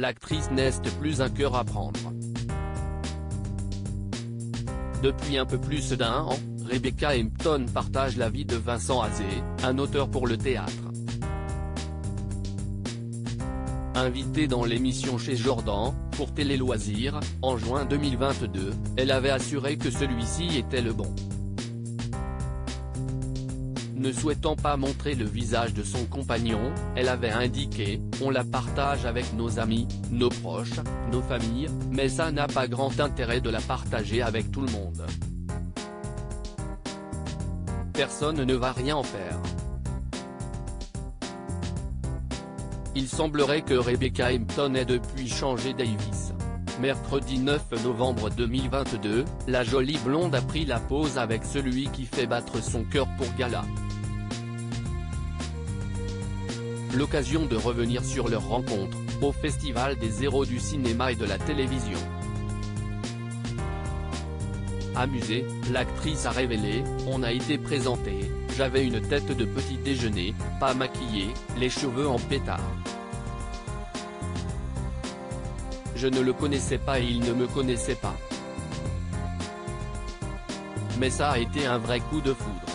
l'actrice n'est plus un cœur à prendre. Depuis un peu plus d'un an, Rebecca Hampton partage la vie de Vincent Azé, un auteur pour le théâtre. Invitée dans l'émission chez Jordan, pour Télé Loisirs, en juin 2022, elle avait assuré que celui-ci était le bon. Ne souhaitant pas montrer le visage de son compagnon, elle avait indiqué « On la partage avec nos amis, nos proches, nos familles, mais ça n'a pas grand intérêt de la partager avec tout le monde. Personne ne va rien en faire. » Il semblerait que Rebecca Hampton ait depuis changé Davis. Mercredi 9 novembre 2022, la jolie blonde a pris la pause avec celui qui fait battre son cœur pour Gala. L'occasion de revenir sur leur rencontre, au Festival des héros du cinéma et de la télévision. Amusée, l'actrice a révélé, on a été présenté, j'avais une tête de petit déjeuner, pas maquillée, les cheveux en pétard. Je ne le connaissais pas et il ne me connaissait pas. Mais ça a été un vrai coup de foudre.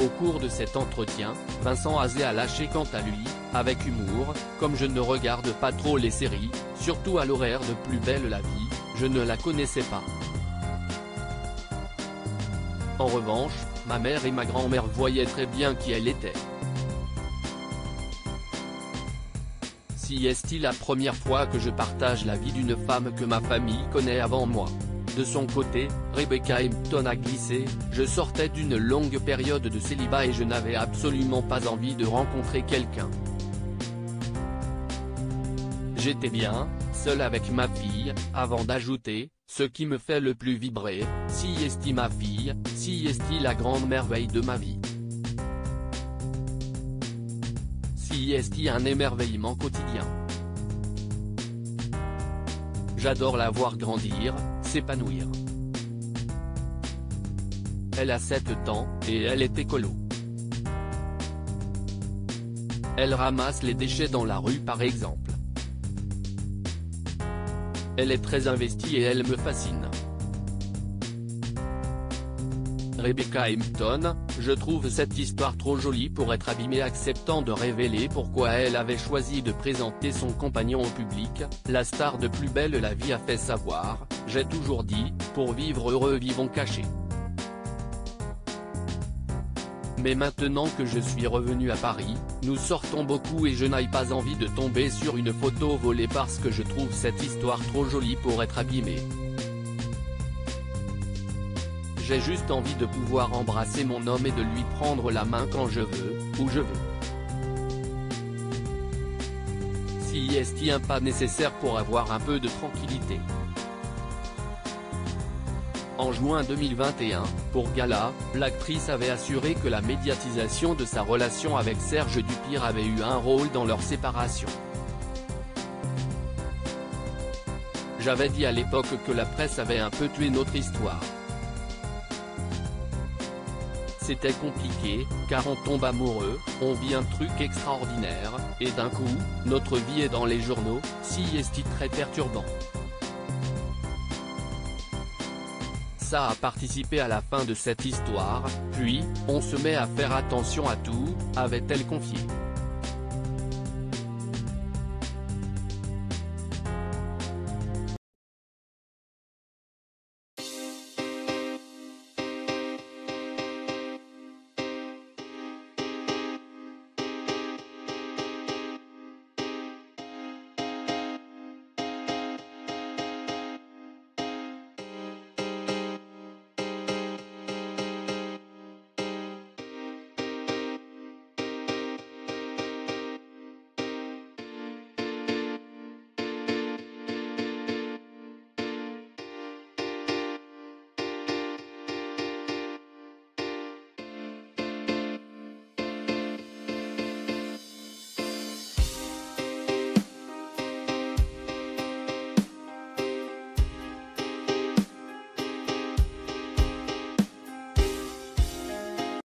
Au cours de cet entretien, Vincent Azé a lâché quant à lui, avec humour, comme je ne regarde pas trop les séries, surtout à l'horaire de Plus belle la vie, je ne la connaissais pas. En revanche, ma mère et ma grand-mère voyaient très bien qui elle était. Si est-il la première fois que je partage la vie d'une femme que ma famille connaît avant moi? De son côté, Rebecca Hampton a glissé, je sortais d'une longue période de célibat et je n'avais absolument pas envie de rencontrer quelqu'un. J'étais bien, seul avec ma fille, avant d'ajouter, ce qui me fait le plus vibrer, si est ma fille, si est la grande merveille de ma vie. Si est un émerveillement quotidien. J'adore la voir grandir, Elle a 7 ans, et elle est écolo. Elle ramasse les déchets dans la rue par exemple. Elle est très investie et elle me fascine. Rebecca Hampton, je trouve cette histoire trop jolie pour être abîmée acceptant de révéler pourquoi elle avait choisi de présenter son compagnon au public, la star de Plus belle la vie a fait savoir, j'ai toujours dit, pour vivre heureux vivons cachés. Mais maintenant que je suis revenu à Paris, nous sortons beaucoup et je n'ai pas envie de tomber sur une photo volée parce que je trouve cette histoire trop jolie pour être abîmée. J'ai juste envie de pouvoir embrasser mon homme et de lui prendre la main quand je veux, où je veux. Si est un pas nécessaire pour avoir un peu de tranquillité. En juin 2021, pour Gala, l'actrice avait assuré que la médiatisation de sa relation avec Serge Dupire avait eu un rôle dans leur séparation. J'avais dit à l'époque que la presse avait un peu tué notre histoire. C'était compliqué, car on tombe amoureux, on vit un truc extraordinaire, et d'un coup, notre vie est dans les journaux, si est très perturbant. Ça a participé à la fin de cette histoire, puis, on se met à faire attention à tout, avait-elle confié.